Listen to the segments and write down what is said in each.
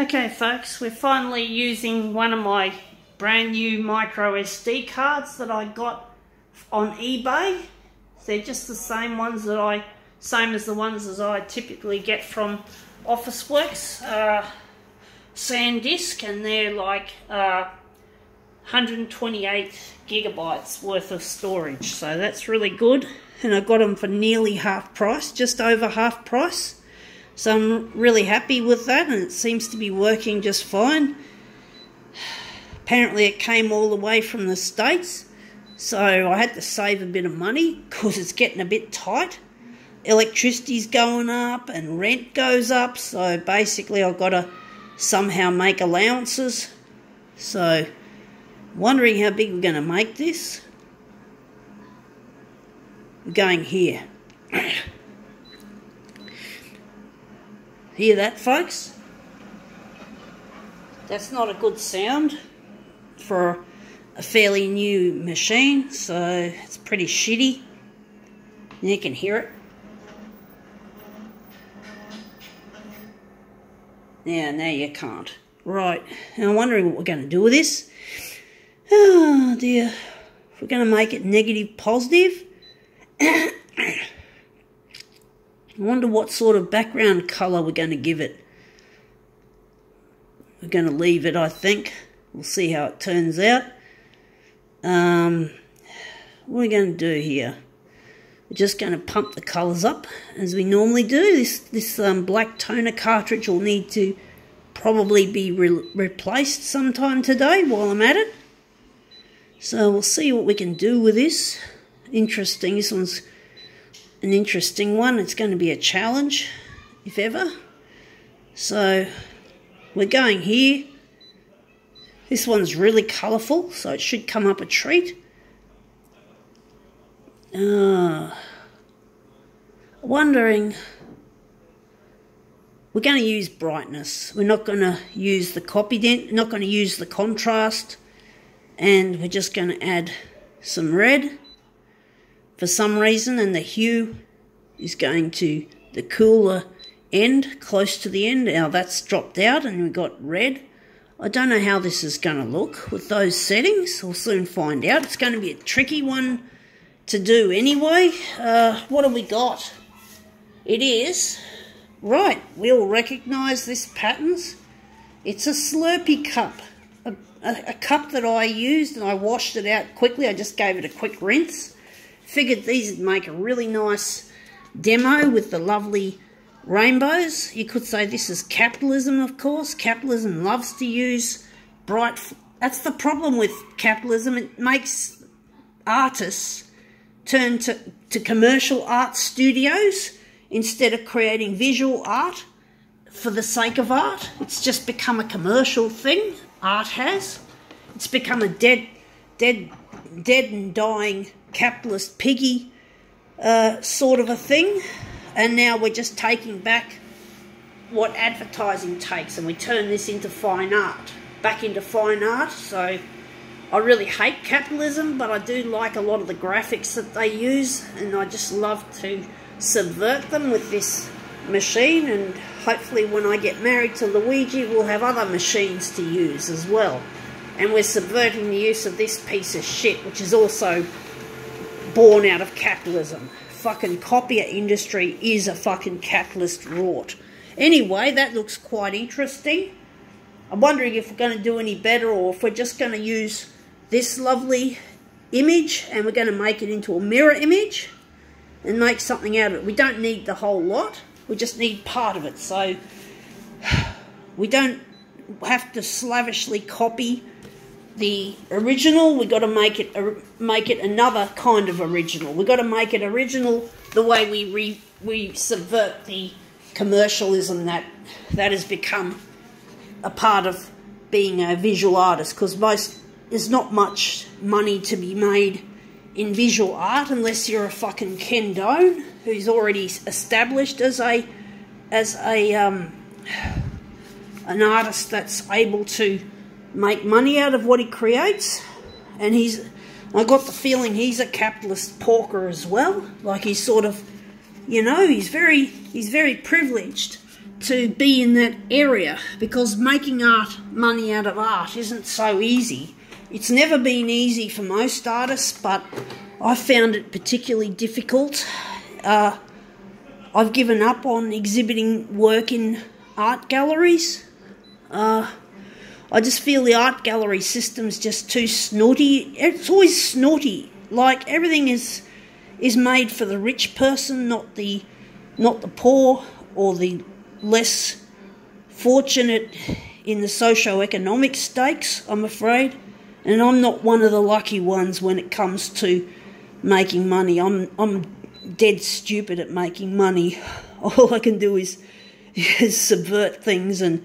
Okay folks, we're finally using one of my brand new micro SD cards that I got on eBay. They're just the same ones that I, same as the ones as I typically get from Officeworks, uh, SanDisk, and they're like uh, 128 gigabytes worth of storage. So that's really good. And I got them for nearly half price, just over half price. So I'm really happy with that and it seems to be working just fine. Apparently it came all the way from the States. So I had to save a bit of money because it's getting a bit tight. Electricity's going up and rent goes up. So basically I've got to somehow make allowances. So wondering how big we're going to make this. We're going here. Hear that, folks? That's not a good sound for a fairly new machine, so it's pretty shitty. You can hear it. Yeah, now you can't. Right, I'm wondering what we're going to do with this. Oh dear. We're going to make it negative positive. I wonder what sort of background colour we're going to give it. We're going to leave it, I think. We'll see how it turns out. Um, what are we going to do here? We're just going to pump the colours up as we normally do. This, this um, black toner cartridge will need to probably be re replaced sometime today while I'm at it. So we'll see what we can do with this. Interesting. This one's an interesting one. It's going to be a challenge, if ever. So we're going here. This one's really colourful, so it should come up a treat. Uh, wondering, we're going to use brightness. We're not going to use the copy dent, not going to use the contrast, and we're just going to add some red for some reason and the hue is going to the cooler end, close to the end. Now that's dropped out and we've got red. I don't know how this is going to look with those settings. We'll soon find out. It's going to be a tricky one to do anyway. Uh, what have we got? It is, right, we all recognise this patterns. It's a Slurpee cup. A, a, a cup that I used and I washed it out quickly. I just gave it a quick rinse. Figured these would make a really nice demo with the lovely rainbows. You could say this is capitalism, of course. Capitalism loves to use bright... That's the problem with capitalism. It makes artists turn to, to commercial art studios instead of creating visual art for the sake of art. It's just become a commercial thing, art has. It's become a dead, dead, dead and dying capitalist piggy uh, sort of a thing. And now we're just taking back what advertising takes and we turn this into fine art, back into fine art. So I really hate capitalism, but I do like a lot of the graphics that they use and I just love to subvert them with this machine and hopefully when I get married to Luigi we'll have other machines to use as well. And we're subverting the use of this piece of shit, which is also born out of capitalism. Fucking copier industry is a fucking capitalist rort. Anyway, that looks quite interesting. I'm wondering if we're going to do any better or if we're just going to use this lovely image and we're going to make it into a mirror image and make something out of it. We don't need the whole lot. We just need part of it. So we don't have to slavishly copy the original, we got to make it make it another kind of original. We got to make it original the way we re, we subvert the commercialism that that has become a part of being a visual artist because most there's not much money to be made in visual art unless you're a fucking Ken Done who's already established as a as a um, an artist that's able to make money out of what he creates. And he's, I got the feeling he's a capitalist porker as well. Like he's sort of, you know, he's very, he's very privileged. to be in that area because making art money out of art isn't so easy. It's never been easy for most artists, but I found it particularly difficult. Uh, I've given up on exhibiting work in art galleries. Uh, I just feel the art gallery system's just too snooty. It's always snooty. Like everything is is made for the rich person, not the not the poor or the less fortunate in the socio-economic stakes, I'm afraid. And I'm not one of the lucky ones when it comes to making money. I'm I'm dead stupid at making money. All I can do is, is subvert things and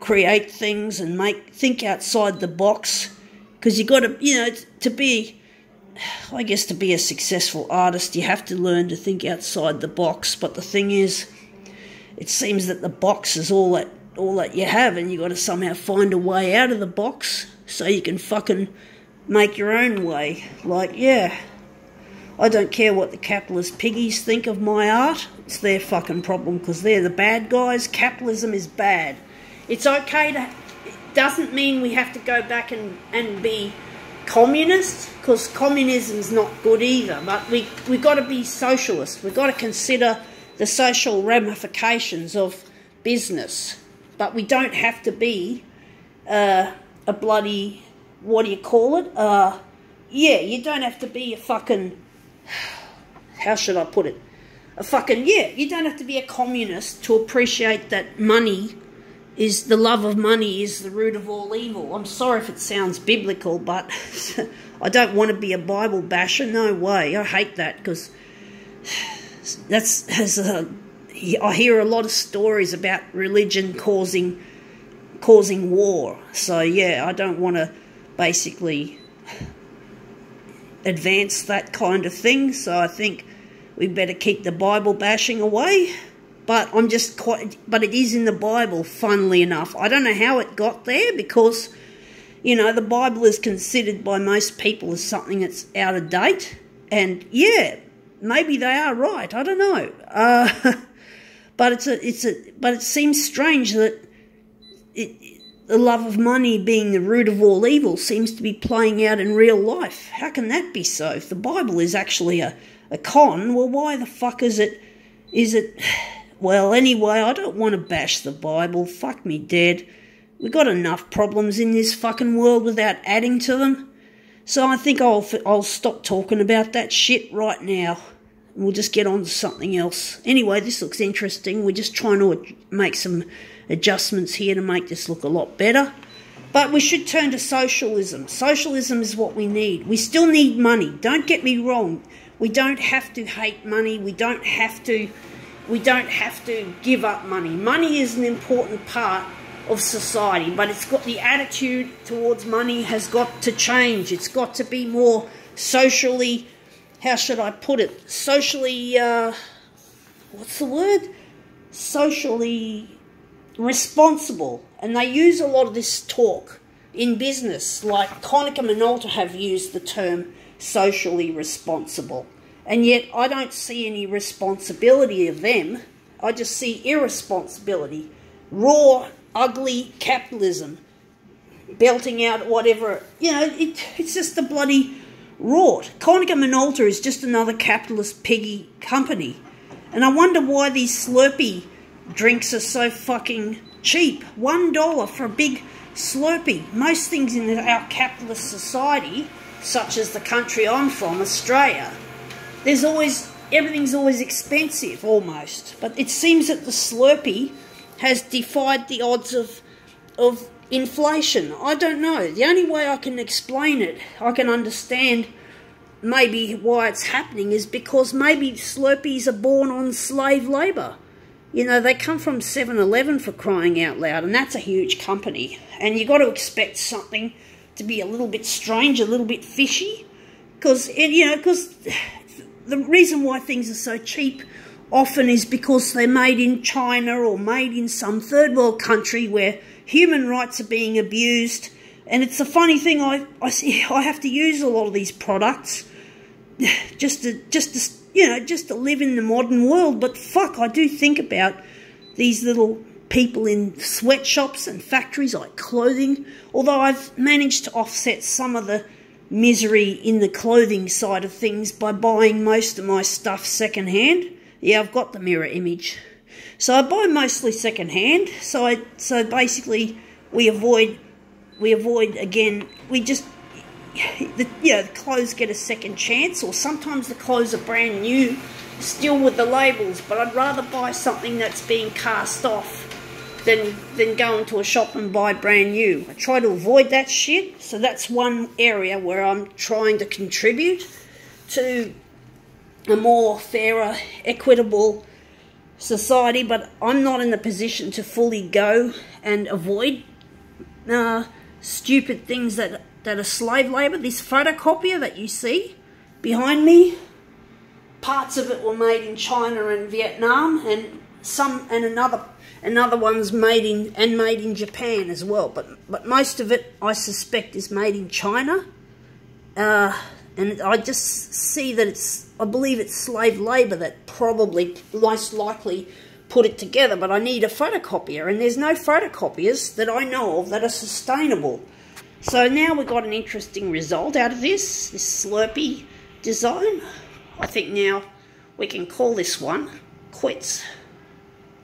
create things and make think outside the box. Because you got to, you know, to be, I guess, to be a successful artist, you have to learn to think outside the box. But the thing is, it seems that the box is all that all that you have, and you got to somehow find a way out of the box so you can fucking make your own way. Like, yeah, I don't care what the capitalist piggies think of my art. It's their fucking problem because they're the bad guys. Capitalism is bad. It's okay to. It doesn't mean we have to go back and, and be communist because communism's not good either. But we we got to be socialist. We've got to consider the social ramifications of business. But we don't have to be uh, a bloody what do you call it? Uh, yeah, you don't have to be a fucking how should I put it? A fucking, yeah, you don't have to be a communist to appreciate that money is the love of money is the root of all evil. I'm sorry if it sounds biblical, but I don't want to be a Bible basher. No way. I hate that because that's as I hear a lot of stories about religion causing causing war. So yeah, I don't want to basically advance that kind of thing. So I think we better keep the Bible bashing away. But I'm just quite, but it is in the Bible, funnily enough. I don't know how it got there because, you know, the Bible is considered by most people as something that's out of date. And yeah, maybe they are right. I don't know. Uh, but it's a, it's a, but it seems strange that it, the love of money being the root of all evil seems to be playing out in real life. How can that be so? If the Bible is actually a, a con, well, why the fuck is it? Is it. Well, anyway, I don't want to bash the Bible. Fuck me dead. We've got enough problems in this fucking world without adding to them. So I think I'll, I'll stop talking about that shit right now. We'll just get on to something else. Anyway, this looks interesting. We're just trying to make some adjustments here to make this look a lot better. But we should turn to socialism. Socialism is what we need. We still need money. Don't get me wrong. We don't have to hate money. We don't have to we don't have to give up money. Money is an important part of society, but it's got the attitude towards money has got to change. It's got to be more socially how should I put it? Socially uh, what's the word? Socially responsible. And they use a lot of this talk in business, like Konica Minolta have used the term socially responsible. And yet I don't see any responsibility of them. I just see irresponsibility. Raw, ugly capitalism. Belting out whatever. You know, it, it's just a bloody rot. Konica Minolta is just another capitalist piggy company. And I wonder why these Slurpee drinks are so fucking cheap. One dollar for a big Slurpee. Most things in our capitalist society, such as the country I'm from, Australia, there's always, everything's always expensive, almost. But it seems that the Slurpee has defied the odds of, of inflation. I don't know. The only way I can explain it, I can understand maybe why it's happening is because maybe Slurpees are born on slave labour. You know, they come from 7-Eleven for crying out loud, and that's a huge company. And you've got to expect something to be a little bit strange, a little bit fishy. Because, you know, because the reason why things are so cheap often is because they're made in China or made in some third world country where human rights are being abused. And it's a funny thing, I, I, see, I have to use a lot of these products just to, just to you know, just to live in the modern world. But fuck, I do think about these little people in sweatshops and factories like clothing, although I've managed to offset some of the misery in the clothing side of things by buying most of my stuff secondhand. Yeah, I've got the mirror image. So I buy mostly secondhand. So I so basically we avoid we avoid again we just the you know the clothes get a second chance or sometimes the clothes are brand new still with the labels but I'd rather buy something that's being cast off than than go into a shop and buy brand new. I try to avoid that shit. So that's one area where I'm trying to contribute to a more fairer, equitable society, but I'm not in the position to fully go and avoid uh, stupid things that, that are slave labour. This photocopier that you see behind me, parts of it were made in China and Vietnam, and some and another another one's made in and made in Japan as well. But but most of it, I suspect, is made in China. Uh, and I just see that it's, I believe it's slave labour that probably, most likely, put it together. But I need a photocopier, and there's no photocopiers that I know of that are sustainable. So now we've got an interesting result out of this, this Slurpee design. I think now we can call this one quits.